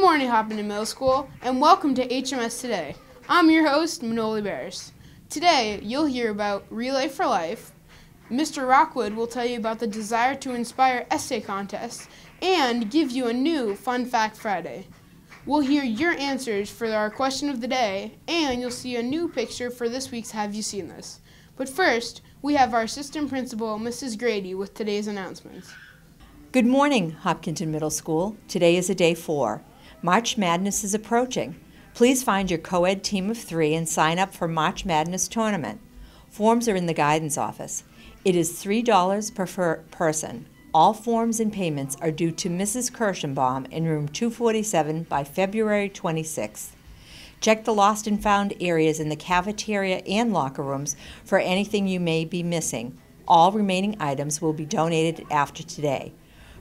morning, Hopkinton Middle School, and welcome to HMS Today. I'm your host, Manoli Bears. Today, you'll hear about Relay for Life. Mr. Rockwood will tell you about the Desire to Inspire essay contest and give you a new Fun Fact Friday. We'll hear your answers for our question of the day, and you'll see a new picture for this week's Have You Seen This? But first, we have our assistant principal, Mrs. Grady, with today's announcements. Good morning, Hopkinton Middle School. Today is a day four. March Madness is approaching. Please find your co-ed team of three and sign up for March Madness tournament. Forms are in the guidance office. It is $3 per person. All forms and payments are due to Mrs. Kirschenbaum in room 247 by February 26th. Check the lost and found areas in the cafeteria and locker rooms for anything you may be missing. All remaining items will be donated after today.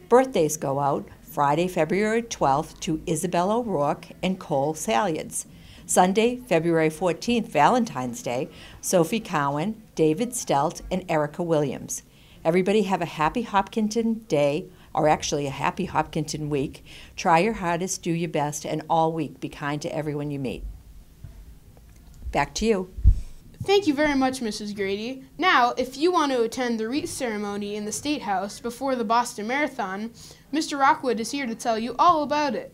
Birthdays go out Friday, February 12th to Isabel O'Rourke and Cole Saliads. Sunday, February 14th, Valentine's Day, Sophie Cowan, David Stelt, and Erica Williams. Everybody have a happy Hopkinton day, or actually a happy Hopkinton week. Try your hardest, do your best, and all week be kind to everyone you meet. Back to you. Thank you very much, Mrs. Grady. Now, if you want to attend the wreath ceremony in the State House before the Boston Marathon, Mr. Rockwood is here to tell you all about it.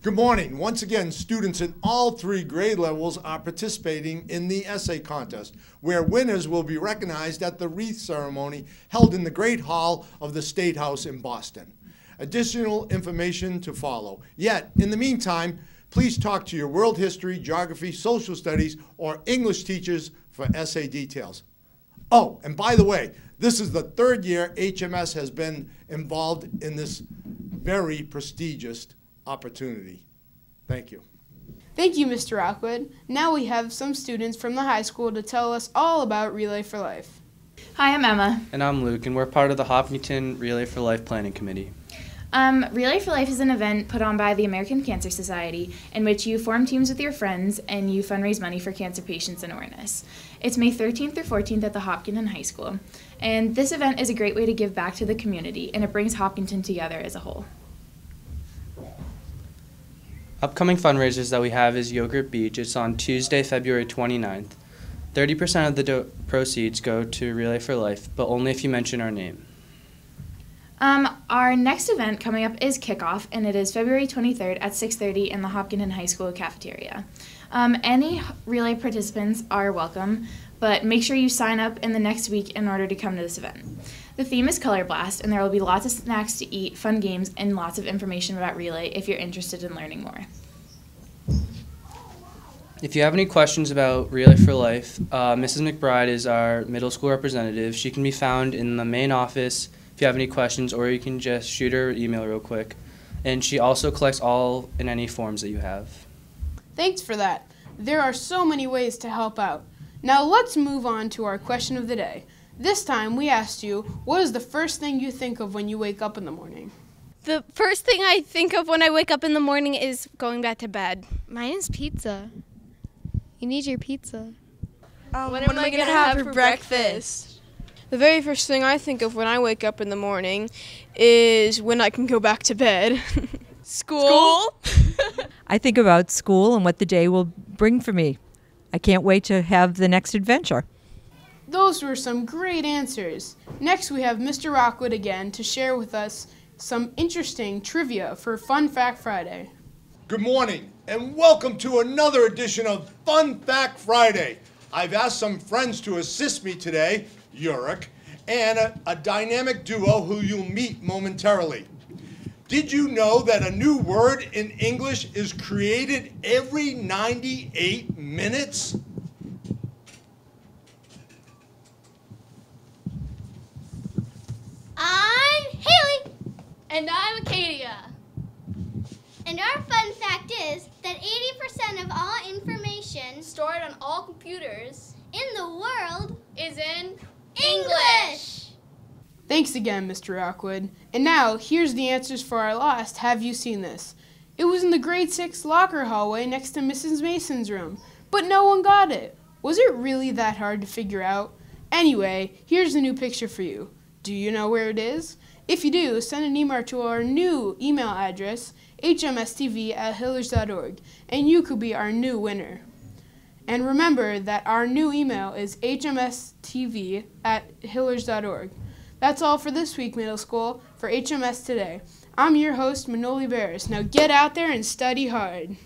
Good morning. Once again, students in all three grade levels are participating in the essay contest, where winners will be recognized at the wreath ceremony held in the Great Hall of the State House in Boston. Additional information to follow. Yet, in the meantime, please talk to your world history, geography, social studies, or English teachers for essay details. Oh, and by the way, this is the third year HMS has been involved in this very prestigious opportunity. Thank you. Thank you, Mr. Rockwood. Now we have some students from the high school to tell us all about Relay for Life. Hi, I'm Emma. And I'm Luke, and we're part of the Hopkinton Relay for Life Planning Committee. Um, Relay for Life is an event put on by the American Cancer Society in which you form teams with your friends and you fundraise money for cancer patients and awareness. It's May 13th through 14th at the Hopkinton High School. And this event is a great way to give back to the community and it brings Hopkinton together as a whole. Upcoming fundraisers that we have is Yogurt Beach. It's on Tuesday, February 29th. 30% of the proceeds go to Relay for Life, but only if you mention our name. Um, our next event coming up is Kickoff, and it is February 23rd at 6:30 in the Hopkinton High School cafeteria. Um, any relay participants are welcome, but make sure you sign up in the next week in order to come to this event. The theme is Color Blast, and there will be lots of snacks to eat, fun games, and lots of information about relay if you're interested in learning more. If you have any questions about Relay for Life, uh, Mrs. McBride is our middle school representative. She can be found in the main office if you have any questions, or you can just shoot her an email real quick. And she also collects all and any forms that you have. Thanks for that. There are so many ways to help out. Now let's move on to our question of the day. This time we asked you, what is the first thing you think of when you wake up in the morning? The first thing I think of when I wake up in the morning is going back to bed. Mine is pizza. You need your pizza. Um, what, am I going to have, have for breakfast? breakfast? The very first thing I think of when I wake up in the morning is when I can go back to bed. school. school? I think about school and what the day will bring for me. I can't wait to have the next adventure. Those were some great answers. Next, we have Mr. Rockwood again to share with us some interesting trivia for Fun Fact Friday. Good morning, and welcome to another edition of Fun Fact Friday. I've asked some friends to assist me today, Yurik, and a, a dynamic duo who you'll meet momentarily. Did you know that a new word in English is created every 98 minutes? I'm Haley. And I'm Acadia. And our fun fact is that 80% of all information stored on all computers in the world is in English. Thanks again, Mr. Rockwood. And now, here's the answers for our last Have You Seen This? It was in the grade 6 locker hallway next to Mrs. Mason's room, but no one got it. Was it really that hard to figure out? Anyway, here's a new picture for you. Do you know where it is? If you do, send an email to our new email address, hmstv at hillers.org, and you could be our new winner. And remember that our new email is hmstv at hillers.org. That's all for this week, middle school, for HMS Today. I'm your host, Manoli Barris. Now get out there and study hard.